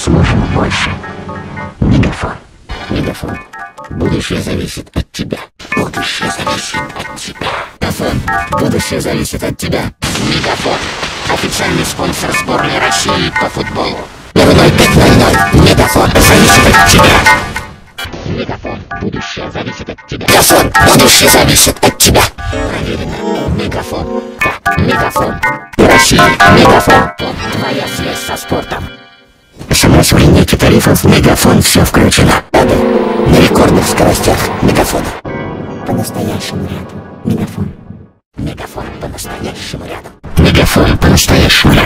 сможем больше. Мегафон. Мегафон. Будущее зависит от тебя. Будущее зависит от тебя. Мегафон. Будущее зависит от тебя. Мегафон. Официальный спонсор сборной России по футболу. 0500. Мегафон. Зависит от тебя. Мегафон. Будущее зависит от тебя. Мегафон. Будущее зависит от тебя. Проверено. Мегафон. Да. Мегафон. Россия. Мегафон. Твоя. СМС в линейке тарифов Мегафон все включено. Надо. На рекордных скоростях Мегафона. По-настоящему рядом. Мегафон. Мегафон по-настоящему рядом. Мегафон по-настоящему рядом.